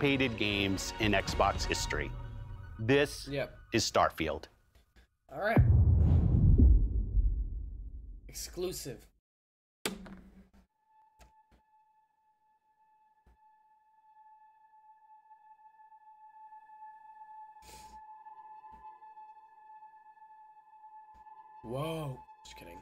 anticipated games in Xbox history. This Yep. is Starfield. All right. Exclusive. Whoa. Just kidding.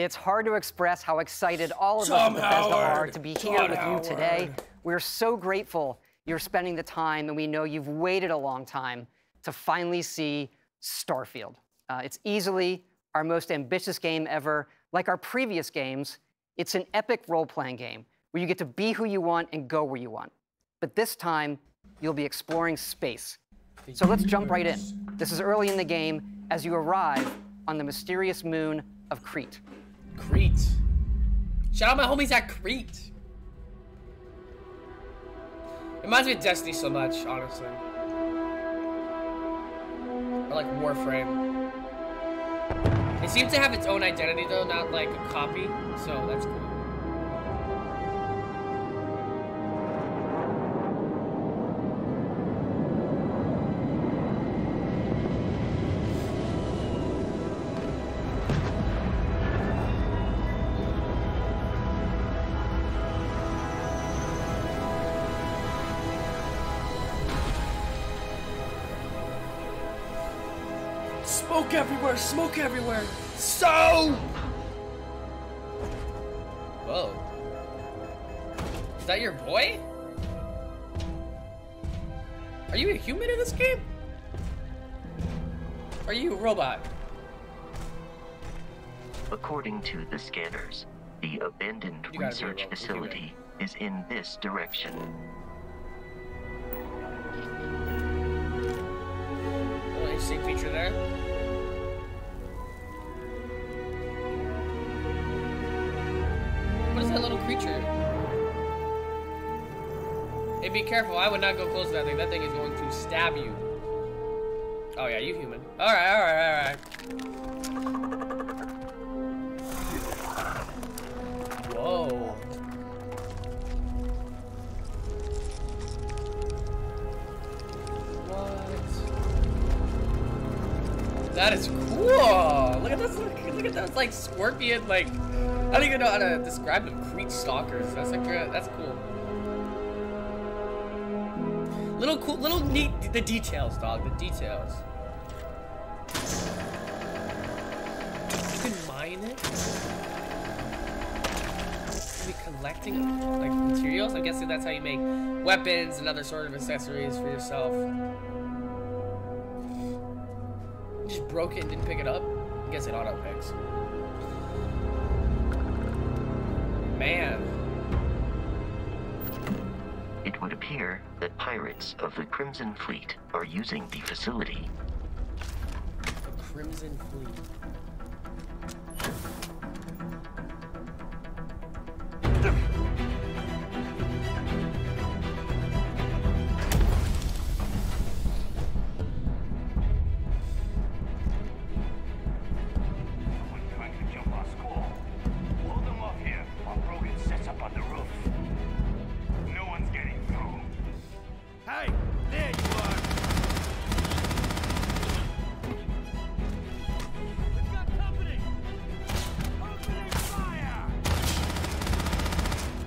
It's hard to express how excited all of Tom us at Bethesda are to be here Todd with Howard. you today. We're so grateful you're spending the time, and we know you've waited a long time to finally see Starfield. Uh, it's easily our most ambitious game ever. Like our previous games, it's an epic role playing game where you get to be who you want and go where you want. But this time, you'll be exploring space. So let's jump right in. This is early in the game as you arrive on the mysterious moon of Kreet. Crete. Shout out my homies at Crete. It reminds me of Destiny so much, honestly. Or like Warframe. It seems to have its own identity though, not like a copy, so that's cool. Smoke everywhere, smoke everywhere. So. Whoa. Is that your boy? Are you a human in this game? Are you a robot? According to the scanners, the abandoned You gotta be research facility is in this direction. Oh, interesting feature there. That little creature? Hey, be careful. I would not go close to that thing. That thing is going to stab you. Oh, yeah, you human. Alright, alright, alright. Whoa. What? That is cool. Look at this. Look, look at those like scorpion. Like I don't even know how to describe them. Creek stalkers. That's like uh, that's cool. Little cool, little neat. The details, dog. The details. You can mine it. You be collecting like materials. I'm guessing that's how you make weapons and other sort of accessories for yourself. You just broke it and didn't pick it up? I guess it auto picks. Man. It would appear that pirates of the Crimson Fleet are using the facility. The Crimson Fleet.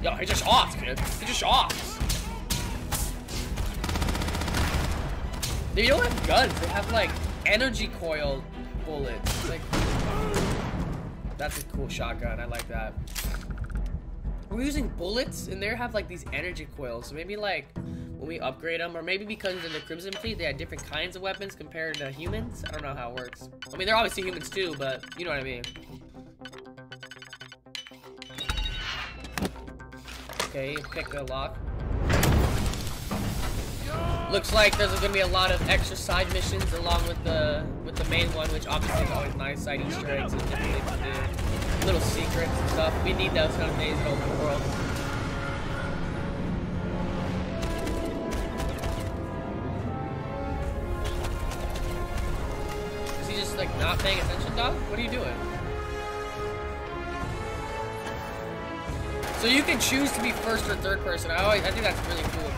Yo, he just off, kid. He just off. They don't have guns. They have like energy coil bullets. Like, that's a cool shotgun. I like that. We're using bullets, and they have like these energy coils. So maybe like when we upgrade them, or maybe because in the Crimson Fleet they had different kinds of weapons compared to humans. I don't know how it works. I mean, they're obviously humans too, but you know what I mean. Okay, pick the lock. Looks like there's gonna be a lot of extra side missions along with the with the main one, which obviously is always nice. Side Easter eggs and different things to do, little secrets and stuff. We need those kind of days in open world. Is he just like not paying attention, dog? What are you doing? So you can choose to be first or third person. I always, I think that's really cool.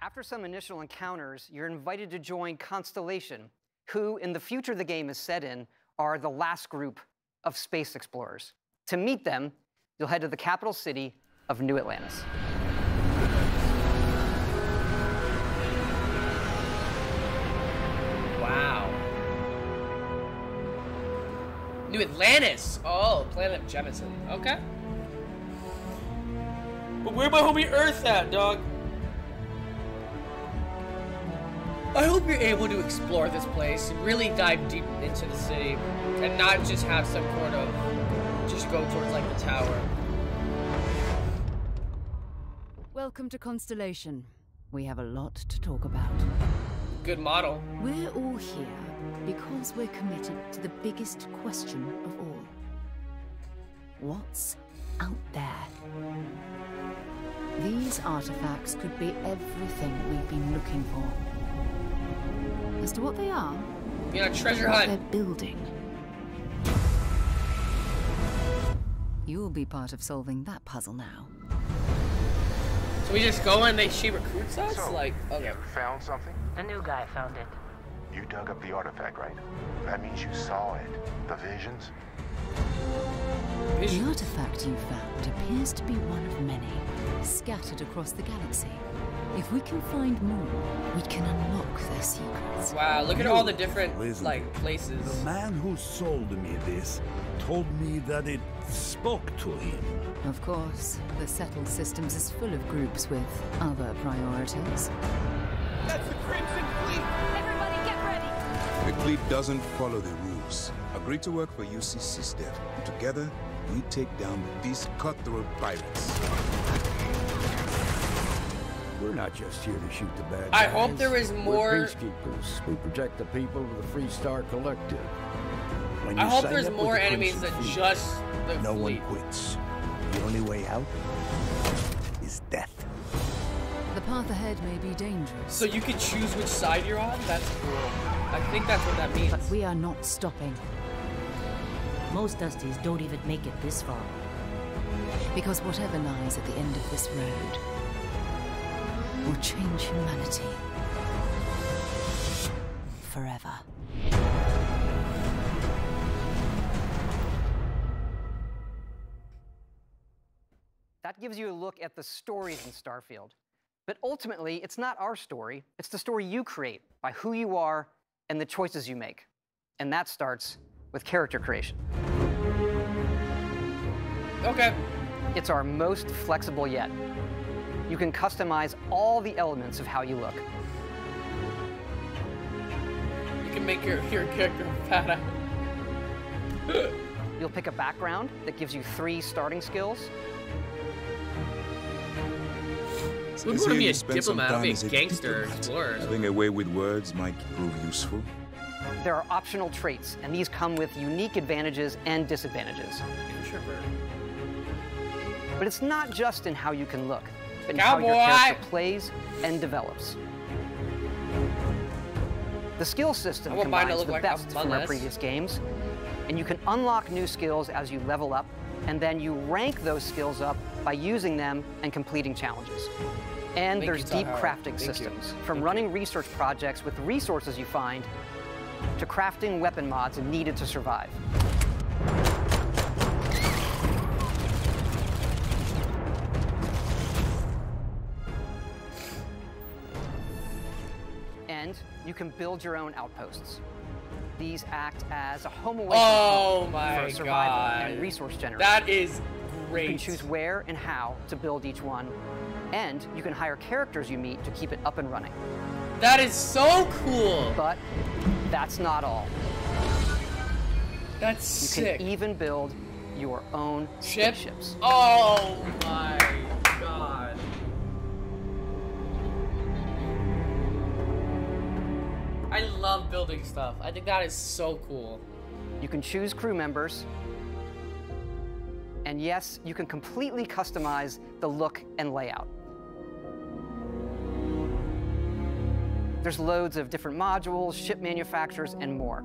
After some initial encounters, you're invited to join Constellation, who, in the future the game is set in, are the last group of space explorers. To meet them, you'll head to the capital city of New Atlantis. Wow. New Atlantis. Oh, planet of Jemison. Okay. But where my homie Earth at, dog? I hope you're able to explore this place and really dive deep into the city and not just have some sort of just go towards like the tower. Welcome to Constellation. We have a lot to talk about. Good model. We're all here because we're committed to the biggest question of all. What's out there? These artifacts could be everything we've been looking for. As to what they are, You know, treasure what they're hunt. building. You'll be part of solving that puzzle now. So we just go and they she recruits us? So, like, okay. you found something? The new guy found it. You dug up the artifact, right? That means you saw it. The visions? The artifact you found appears to be one of many, scattered across the galaxy. If we can find more, we can unlock their secrets. Wow, look at all the different Listen, like places. The man who sold me this told me that it spoke to him. Of course, the settled systems is full of groups with other priorities. The fleet doesn't follow the rules. Agree to work for UC System. Together, we take down these cutthroat pirates. We're not just here to shoot the bad guys. I guys. hope there is more- We're peacekeepers. We protect the people of the Freestar Collective. When I hope there's more the enemies than Fleet, just the No one quits. The only way out is death. The path ahead may be dangerous, So you can choose which side you're on? That's cool. I think that's what that means. but we are not stopping. Most Dusties don't even make it this far. Because whatever lies at the end of this road will change humanity forever. That gives you a look at the stories in Starfield. But ultimately, it's not our story, it's the story you create by who you are and the choices you make. And that starts with character creation. Okay. It's our most flexible yet. You can customize all the elements of how you look. You can make your, your character fat out. You'll pick a background that gives you three starting skills. Who'd This want to be a spent diplomat? I'll be a gangster diplomat. explorer. Having a way with words might prove useful. There are optional traits, and these come with unique advantages and disadvantages. Introvert. But it's not just in how you can look, but in how your character plays and develops. The skill system I want mine to combines the like best from our previous games, and you can unlock new skills as you level up, and then you rank those skills up by using them and completing challenges. And Thank there's you, deep crafting Thank you. systems, from running research projects with resources you find to crafting weapon mods needed to survive. And you can build your own outposts. These act as a home away Oh from my home for survival God. and resource generation. That is great. You can choose where and how to build each one, and you can hire characters you meet to keep it up and running. That is so cool. But that's not all. That's You sick. can even build your own Ship? spaceships. Oh my love building stuff. I think that is so cool. You can choose crew members. And yes, you can completely customize the look and layout. There's loads of different modules, ship manufacturers, and more.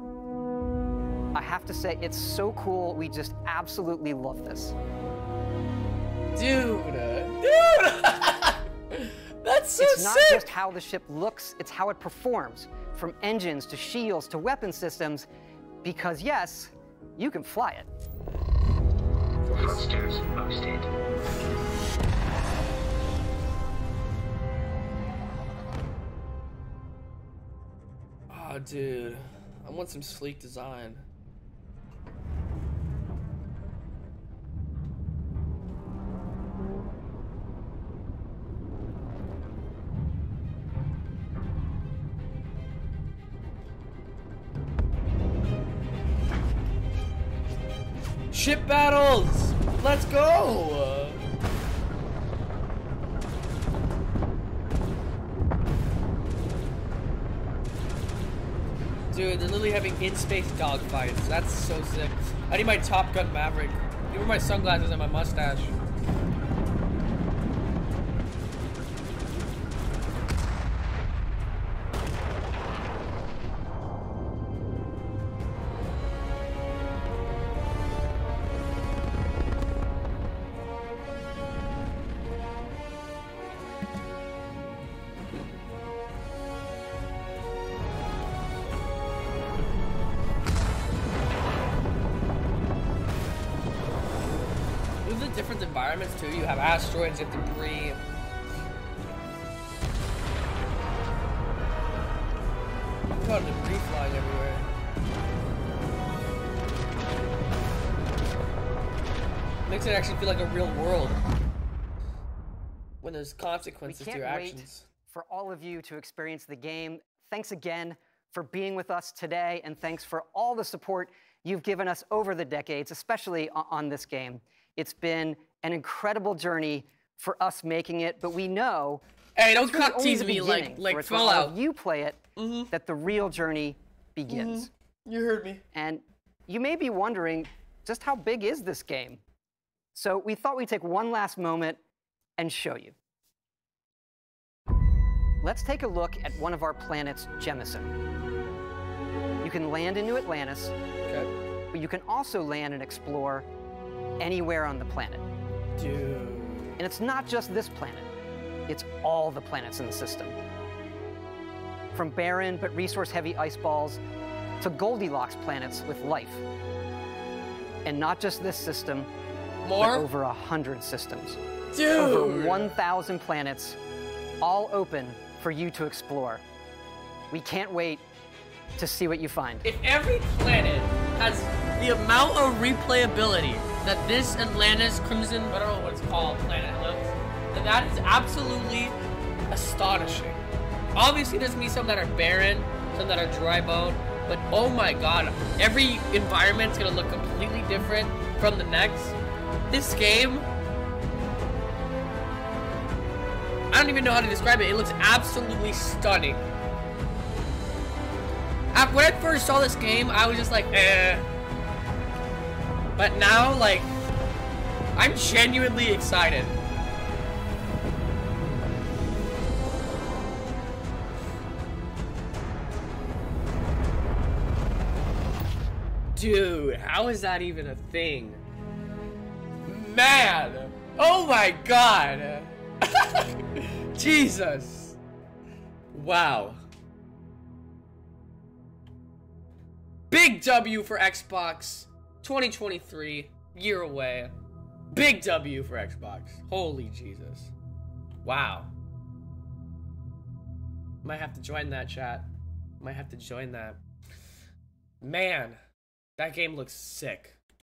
I have to say, it's so cool. We just absolutely love this. Dude. Dude. That's so it's not sick. just how the ship looks, it's how it performs, from engines to shields to weapon systems, because yes, you can fly it. Thrusters boosted. Oh, ah, dude. I want some sleek design. Ship battles! Let's go! Dude, they're literally having in-space dogfights. That's so sick. I need my Top Gun Maverick. Give me my sunglasses and my mustache. Different environments too, you have asteroids, you have debris. Look how debris flying everywhere. Makes it actually feel like a real world. When there's consequences to your actions. for all of you to experience the game. Thanks again for being with us today, and thanks for all the support you've given us over the decades, especially on this game. It's been an incredible journey for us making it, but we know Hey, don't really cut tease me like like for it's when all Fallout. you play it mm-hmm. that the real journey begins. Mm-hmm. You heard me. And you may be wondering just how big is this game? So we thought we'd take one last moment and show you. Let's take a look at one of our planets, Jemison. You can land into Atlantis, Okay. but you can also land and explore anywhere on the planet. Dude. And it's not just this planet, it's all the planets in the system. From barren but resource heavy ice balls to Goldilocks planets with life. And not just this system, More? but over a hundred systems. Dude. Over 1,000 planets, all open for you to explore. We can't wait to see what you find. If every planet has the amount of replayability that this Atlantis Crimson, I don't know what it's called, planet then that is absolutely astonishing. Obviously, there's gonna be some that are barren, some that are dry bone, but oh my god, every environment's gonna look completely different from the next. This game, I don't even know how to describe it. It looks absolutely stunning. When I first saw this game, I was just like, eh. But now, like, I'm genuinely excited. Dude, how is that even a thing? Man! Oh my god! Jesus! Wow. Big W for Xbox 2023, year away. Big W for Xbox. Holy Jesus. Wow. Might have to join that chat. Might have to join that. Man, that game looks sick.